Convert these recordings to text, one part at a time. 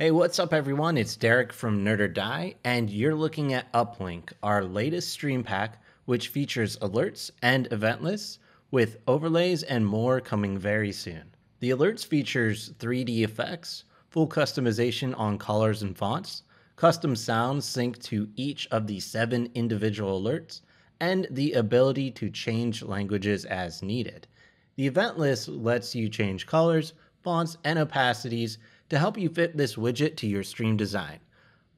Hey, what's up, everyone? It's Derek from Nerd or Die, and you're looking at Uplink, our latest stream pack, which features alerts and event lists with overlays and more coming very soon. The alerts features 3D effects, full customization on colors and fonts, custom sounds synced to each of the seven individual alerts, and the ability to change languages as needed. The event list lets you change colors, fonts, and opacities to help you fit this widget to your stream design.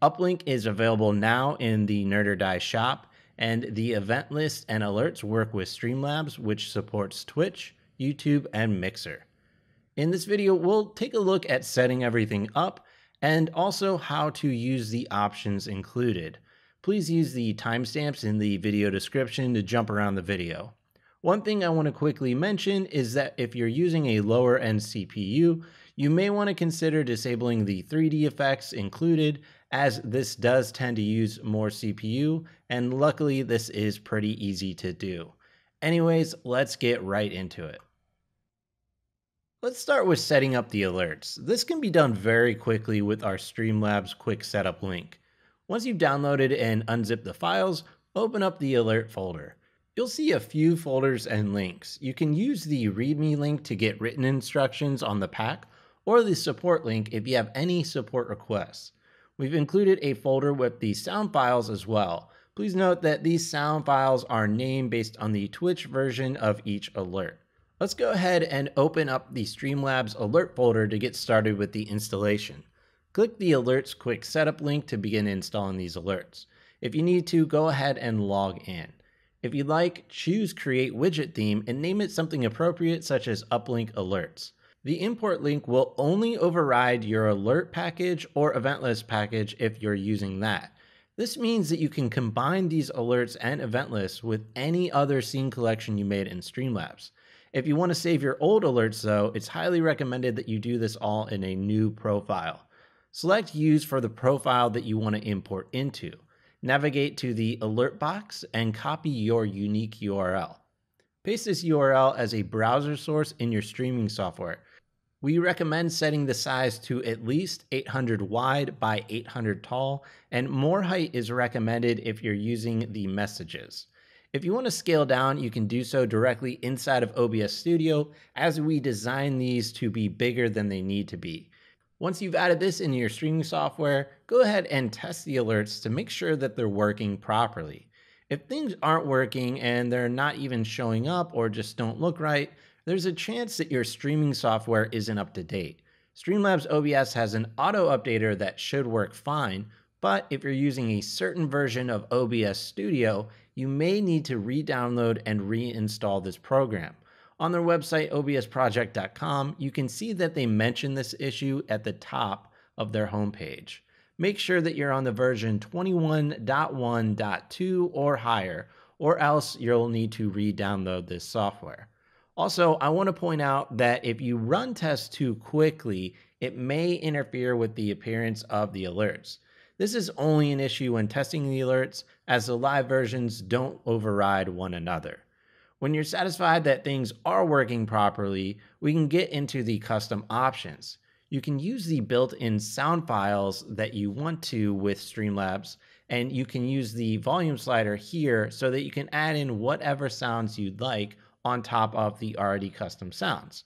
Uplink is available now in the Nerd or Die shop, and the event list and alerts work with Streamlabs, which supports Twitch, YouTube, and Mixer. In this video, we'll take a look at setting everything up and also how to use the options included. Please use the timestamps in the video description to jump around the video. One thing I want to quickly mention is that if you're using a lower end CPU, you may want to consider disabling the 3D effects included as this does tend to use more CPU and luckily this is pretty easy to do. Anyways, let's get right into it. Let's start with setting up the alerts. This can be done very quickly with our Streamlabs quick setup link. Once you've downloaded and unzipped the files, open up the alert folder. You'll see a few folders and links. You can use the README link to get written instructions on the pack, or the support link if you have any support requests. We've included a folder with the sound files as well. Please note that these sound files are named based on the Twitch version of each alert. Let's go ahead and open up the Streamlabs alert folder to get started with the installation. Click the alerts quick setup link to begin installing these alerts. If you need to, go ahead and log in. If you'd like, choose create widget theme and name it something appropriate such as uplink alerts. The import link will only override your alert package or event list package if you're using that. This means that you can combine these alerts and event lists with any other scene collection you made in Streamlabs. If you want to save your old alerts though, it's highly recommended that you do this all in a new profile. Select use for the profile that you want to import into. Navigate to the alert box and copy your unique URL. Paste this URL as a browser source in your streaming software we recommend setting the size to at least 800 wide by 800 tall, and more height is recommended if you're using the messages. If you want to scale down, you can do so directly inside of OBS Studio as we design these to be bigger than they need to be. Once you've added this into your streaming software, go ahead and test the alerts to make sure that they're working properly. If things aren't working and they're not even showing up or just don't look right, there's a chance that your streaming software isn't up to date. Streamlabs OBS has an auto updater that should work fine, but if you're using a certain version of OBS Studio, you may need to re download and reinstall this program. On their website, obsproject.com, you can see that they mention this issue at the top of their homepage. Make sure that you're on the version 21.1.2 or higher, or else you'll need to re download this software. Also, I want to point out that if you run tests too quickly, it may interfere with the appearance of the alerts. This is only an issue when testing the alerts, as the live versions don't override one another. When you're satisfied that things are working properly, we can get into the custom options. You can use the built in sound files that you want to with Streamlabs, and you can use the volume slider here so that you can add in whatever sounds you'd like on top of the already custom sounds.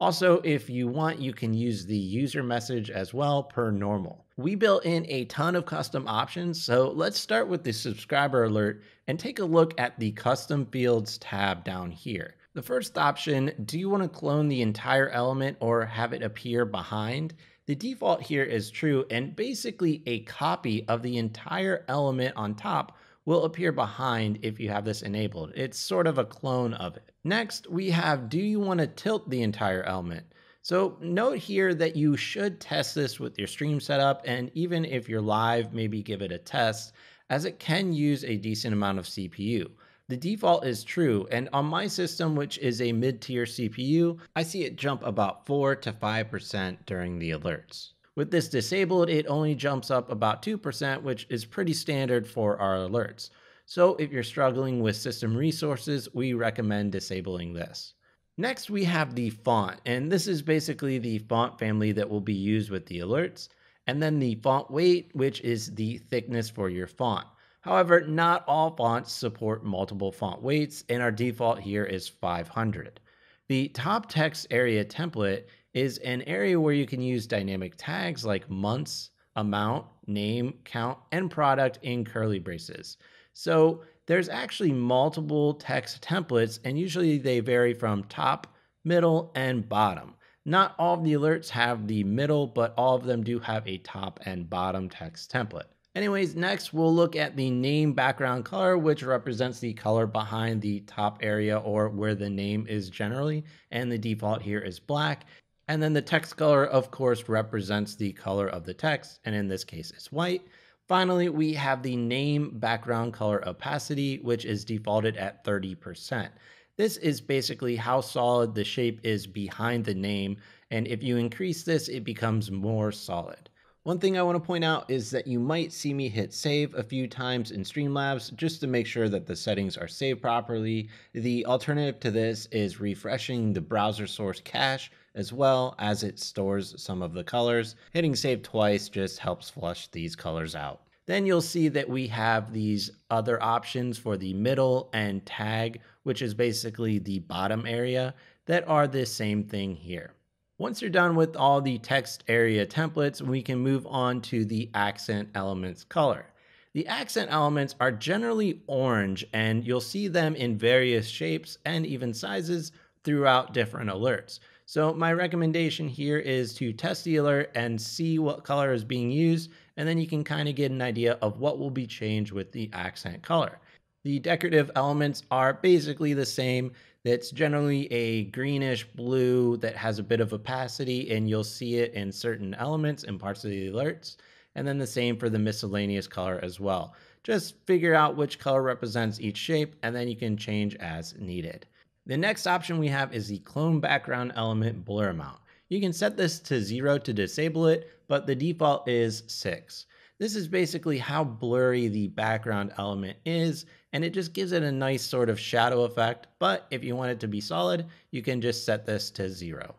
Also, if you want, you can use the user message as well per normal. We built in a ton of custom options, so let's start with the subscriber alert and take a look at the custom fields tab down here. The first option, do you want to clone the entire element or have it appear behind? The default here is true and basically a copy of the entire element on top will appear behind if you have this enabled. It's sort of a clone of it. Next, we have do you want to tilt the entire element? So note here that you should test this with your stream setup and even if you're live, maybe give it a test as it can use a decent amount of CPU. The default is true, and on my system, which is a mid-tier CPU, I see it jump about 4 to 5% during the alerts. With this disabled, it only jumps up about 2%, which is pretty standard for our alerts. So if you're struggling with system resources, we recommend disabling this. Next, we have the font, and this is basically the font family that will be used with the alerts. and then the font weight, which is the thickness for your font. However, not all fonts support multiple font weights, and our default here is 500. The top text area template is an area where you can use dynamic tags like months, amount, name, count, and product in curly braces. So there's actually multiple text templates, and usually they vary from top, middle, and bottom. Not all of the alerts have the middle, but all of them do have a top and bottom text template. Anyways, next we'll look at the name background color, which represents the color behind the top area or where the name is generally. And the default here is black. And then the text color, of course, represents the color of the text, and in this case, it's white. Finally, we have the name background color opacity, which is defaulted at 30%. This is basically how solid the shape is behind the name, and if you increase this, it becomes more solid. One thing I want to point out is that you might see me hit save a few times in Streamlabs just to make sure that the settings are saved properly. The alternative to this is refreshing the browser source cache as well as it stores some of the colors. Hitting save twice just helps flush these colors out. Then you'll see that we have these other options for the middle and tag, which is basically the bottom area that are the same thing here. Once you're done with all the text area templates, we can move on to the accent elements color. The accent elements are generally orange and you'll see them in various shapes and even sizes throughout different alerts. So my recommendation here is to test the alert and see what color is being used, and then you can kind of get an idea of what will be changed with the accent color. The decorative elements are basically the same that's generally a greenish blue that has a bit of opacity, and you'll see it in certain elements and parts of the alerts. And then the same for the miscellaneous color as well. Just figure out which color represents each shape, and then you can change as needed. The next option we have is the clone background element blur amount. You can set this to zero to disable it, but the default is six. This is basically how blurry the background element is, and it just gives it a nice sort of shadow effect. But if you want it to be solid, you can just set this to zero.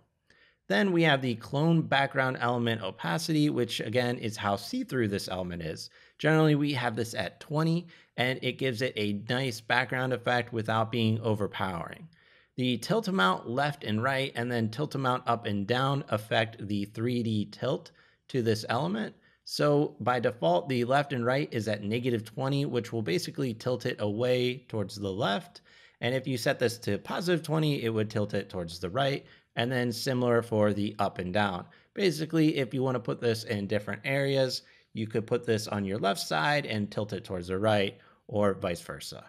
Then we have the clone background element opacity, which again is how see-through this element is. Generally, we have this at 20, and it gives it a nice background effect without being overpowering. The tilt amount left and right, and then tilt amount up and down affect the 3D tilt to this element. So by default, the left and right is at negative 20, which will basically tilt it away towards the left. And if you set this to positive 20, it would tilt it towards the right. And then similar for the up and down. Basically, if you want to put this in different areas, you could put this on your left side and tilt it towards the right or vice versa.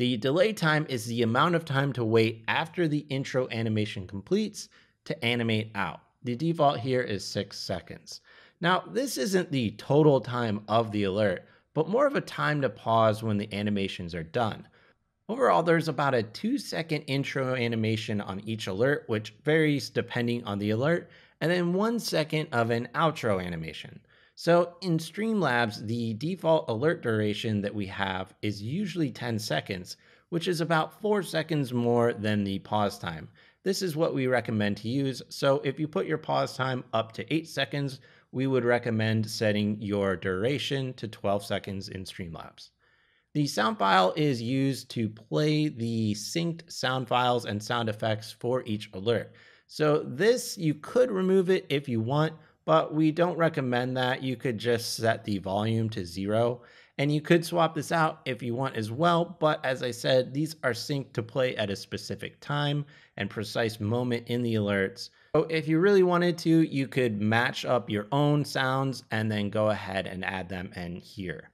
The delay time is the amount of time to wait after the intro animation completes to animate out. The default here is six seconds. Now, this isn't the total time of the alert, but more of a time to pause when the animations are done. Overall, there's about a two second intro animation on each alert, which varies depending on the alert, and then one second of an outro animation. So in Streamlabs, the default alert duration that we have is usually 10 seconds, which is about four seconds more than the pause time. This is what we recommend to use. So if you put your pause time up to eight seconds, we would recommend setting your duration to 12 seconds in Streamlabs. The sound file is used to play the synced sound files and sound effects for each alert. So this, you could remove it if you want, but we don't recommend that. You could just set the volume to zero and you could swap this out if you want as well. But as I said, these are synced to play at a specific time and precise moment in the alerts. So if you really wanted to, you could match up your own sounds and then go ahead and add them in here.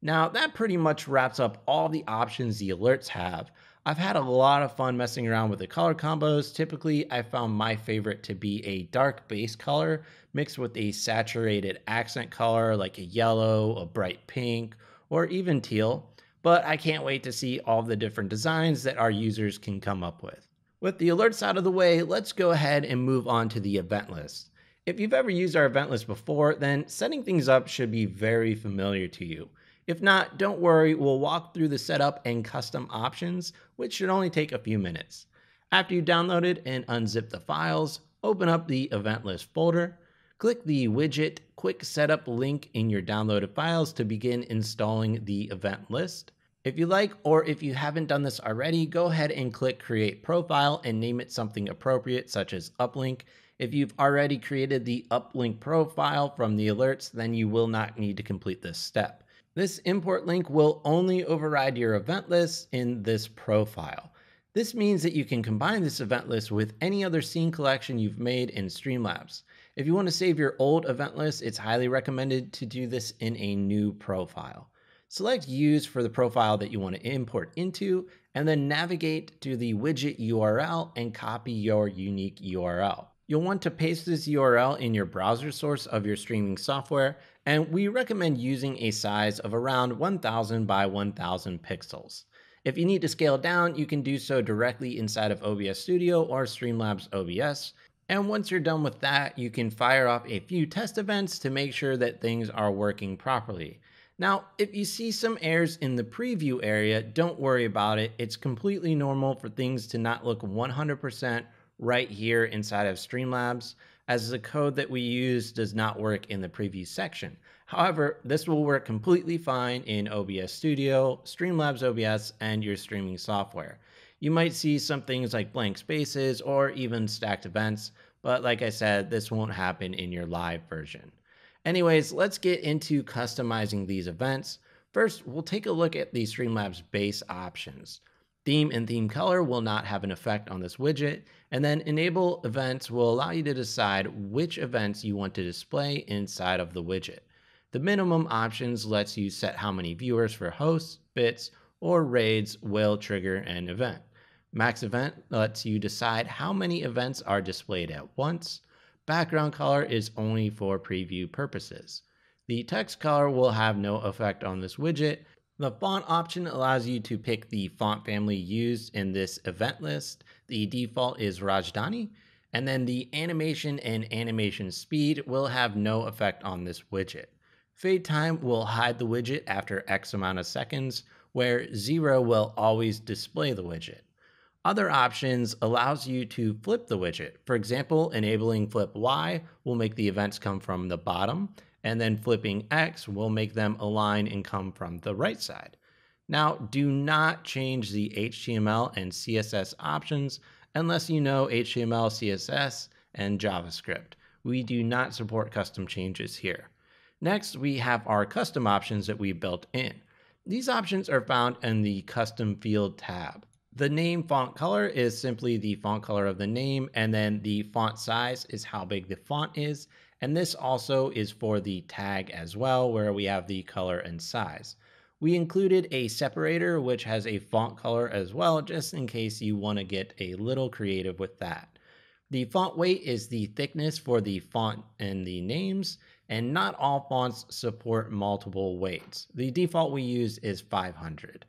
Now that pretty much wraps up all the options the alerts have. I've had a lot of fun messing around with the color combos. Typically, I found my favorite to be a dark base color mixed with a saturated accent color like a yellow, a bright pink, or even teal. But I can't wait to see all the different designs that our users can come up with. With the alerts out of the way, let's go ahead and move on to the event list. If you've ever used our event list before, then setting things up should be very familiar to you. If not, don't worry, we'll walk through the setup and custom options, which should only take a few minutes. After you download it and unzip the files, open up the event list folder, Click the widget quick setup link in your downloaded files to begin installing the event list. If you like, or if you haven't done this already, go ahead and click create profile and name it something appropriate such as uplink. If you've already created the uplink profile from the alerts, then you will not need to complete this step. This import link will only override your event list in this profile. This means that you can combine this event list with any other scene collection you've made in Streamlabs. If you want to save your old event list, it's highly recommended to do this in a new profile. Select Use for the profile that you want to import into, and then navigate to the widget URL and copy your unique URL. You'll want to paste this URL in your browser source of your streaming software, and we recommend using a size of around 1000 by 1000 pixels. If you need to scale down, you can do so directly inside of OBS Studio or Streamlabs OBS, and once you're done with that, you can fire off a few test events to make sure that things are working properly. Now, if you see some errors in the preview area, don't worry about it. It's completely normal for things to not look 100% right here inside of Streamlabs, as the code that we use does not work in the preview section. However, this will work completely fine in OBS Studio, Streamlabs OBS, and your streaming software. You might see some things like blank spaces or even stacked events, but like I said, this won't happen in your live version. Anyways, let's get into customizing these events. First, we'll take a look at the Streamlabs base options. Theme and theme color will not have an effect on this widget, and then enable events will allow you to decide which events you want to display inside of the widget. The minimum options lets you set how many viewers for hosts, bits, or raids will trigger an event. Max event lets you decide how many events are displayed at once. Background color is only for preview purposes. The text color will have no effect on this widget. The font option allows you to pick the font family used in this event list. The default is Rajdhani. And then the animation and animation speed will have no effect on this widget. Fade time will hide the widget after X amount of seconds, where zero will always display the widget. Other options allows you to flip the widget. For example, enabling flip Y will make the events come from the bottom, and then flipping X will make them align and come from the right side. Now, do not change the HTML and CSS options unless you know HTML, CSS, and JavaScript. We do not support custom changes here. Next, we have our custom options that we built in. These options are found in the Custom Field tab. The name font color is simply the font color of the name, and then the font size is how big the font is. And this also is for the tag as well, where we have the color and size. We included a separator, which has a font color as well, just in case you want to get a little creative with that. The font weight is the thickness for the font and the names, and not all fonts support multiple weights. The default we use is 500.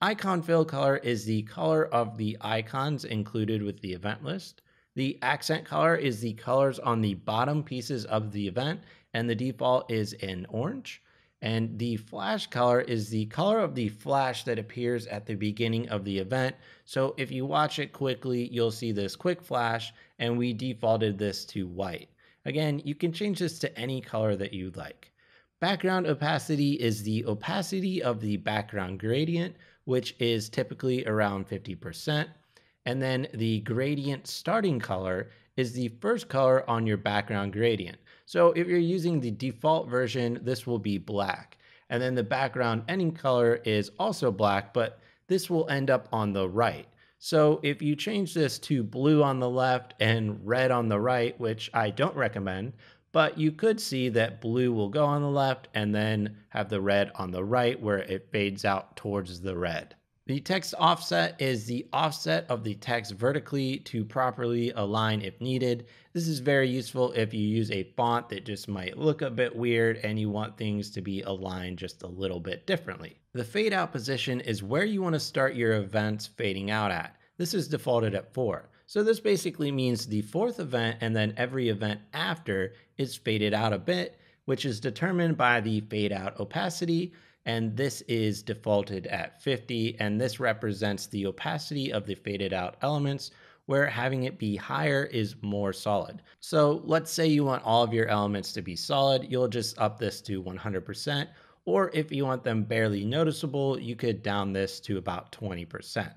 Icon fill color is the color of the icons included with the event list. The accent color is the colors on the bottom pieces of the event, and the default is in orange. And the flash color is the color of the flash that appears at the beginning of the event. So if you watch it quickly, you'll see this quick flash, and we defaulted this to white. Again, you can change this to any color that you like. Background opacity is the opacity of the background gradient, which is typically around 50%. And then the gradient starting color is the first color on your background gradient. So if you're using the default version, this will be black. And then the background ending color is also black, but this will end up on the right. So if you change this to blue on the left and red on the right, which I don't recommend, but you could see that blue will go on the left and then have the red on the right where it fades out towards the red. The text offset is the offset of the text vertically to properly align if needed. This is very useful if you use a font that just might look a bit weird and you want things to be aligned just a little bit differently. The fade out position is where you want to start your events fading out at. This is defaulted at 4. So this basically means the fourth event and then every event after is faded out a bit, which is determined by the fade out opacity and this is defaulted at 50 and this represents the opacity of the faded out elements where having it be higher is more solid. So let's say you want all of your elements to be solid, you'll just up this to 100%, or if you want them barely noticeable, you could down this to about 20%.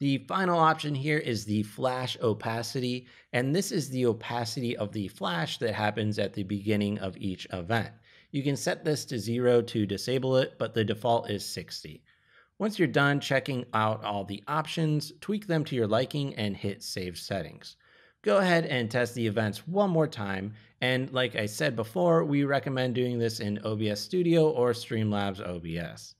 The final option here is the flash opacity, and this is the opacity of the flash that happens at the beginning of each event. You can set this to zero to disable it, but the default is 60. Once you're done checking out all the options, tweak them to your liking and hit save settings. Go ahead and test the events one more time, and like I said before, we recommend doing this in OBS Studio or Streamlabs OBS.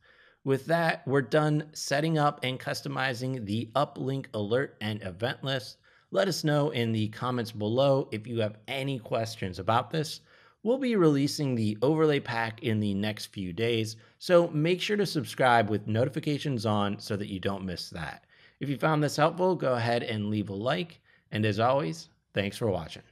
With that, we're done setting up and customizing the uplink alert and event list. Let us know in the comments below if you have any questions about this. We'll be releasing the overlay pack in the next few days, so make sure to subscribe with notifications on so that you don't miss that. If you found this helpful, go ahead and leave a like. And as always, thanks for watching.